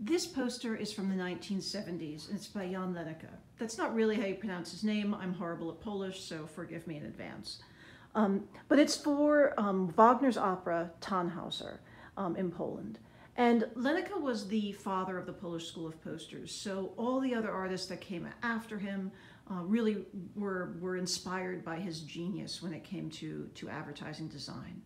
This poster is from the 1970s, and it's by Jan Lenica. That's not really how you pronounce his name. I'm horrible at Polish, so forgive me in advance. Um, but it's for um, Wagner's opera Tannhauser um, in Poland. And Lenica was the father of the Polish School of Posters, so all the other artists that came after him uh, really were, were inspired by his genius when it came to, to advertising design.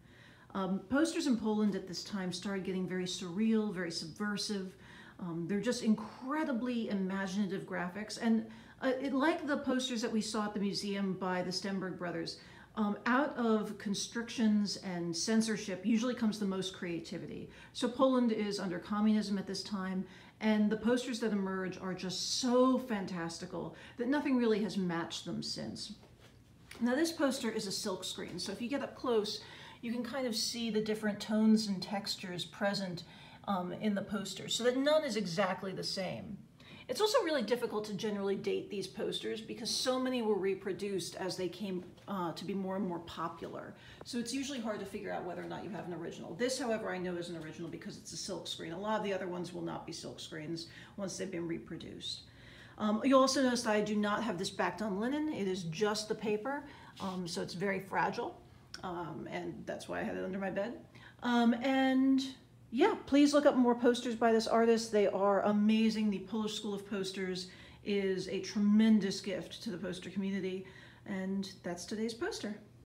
Um, posters in Poland at this time started getting very surreal, very subversive, um, they're just incredibly imaginative graphics. And uh, it, like the posters that we saw at the museum by the Stenberg brothers, um, out of constrictions and censorship usually comes the most creativity. So Poland is under communism at this time, and the posters that emerge are just so fantastical that nothing really has matched them since. Now this poster is a silk screen, so if you get up close, you can kind of see the different tones and textures present um, in the posters so that none is exactly the same. It's also really difficult to generally date these posters because so many were reproduced as they came uh, to be more and more popular. So it's usually hard to figure out whether or not you have an original. This, however, I know is an original because it's a silk screen. A lot of the other ones will not be silk screens once they've been reproduced. Um, you'll also notice that I do not have this backed on linen. It is just the paper, um, so it's very fragile, um, and that's why I had it under my bed. Um, and yeah, please look up more posters by this artist. They are amazing. The Polish School of Posters is a tremendous gift to the poster community. And that's today's poster.